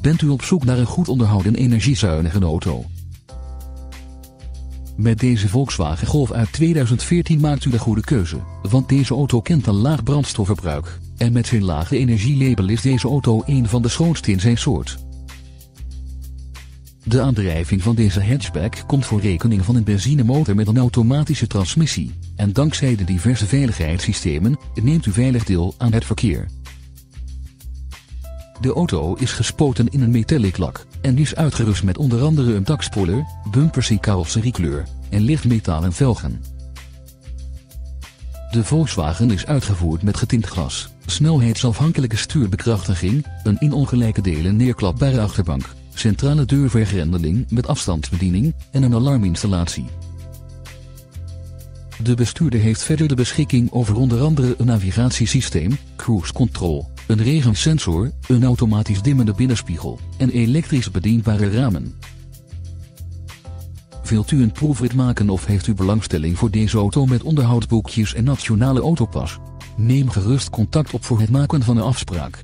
Bent u op zoek naar een goed onderhouden energiezuinige auto? Met deze Volkswagen Golf uit 2014 maakt u de goede keuze, want deze auto kent een laag brandstofverbruik. En met zijn lage energielabel is deze auto een van de schoonste in zijn soort. De aandrijving van deze hatchback komt voor rekening van een benzinemotor met een automatische transmissie, en dankzij de diverse veiligheidssystemen neemt u veilig deel aan het verkeer. De auto is gespoten in een metallic lak en is uitgerust met onder andere een dakspoiler, bumpers in carrosseriekleur en lichtmetalen velgen. De Volkswagen is uitgevoerd met getint glas, snelheidsafhankelijke stuurbekrachtiging, een in ongelijke delen neerklapbare achterbank, centrale deurvergrendeling met afstandsbediening en een alarminstallatie. De bestuurder heeft verder de beschikking over onder andere een navigatiesysteem, cruise control, een regensensor, een automatisch dimmende binnenspiegel en elektrisch bedienbare ramen. Wilt u een proefrit maken of heeft u belangstelling voor deze auto met onderhoudsboekjes en nationale autopas? Neem gerust contact op voor het maken van een afspraak.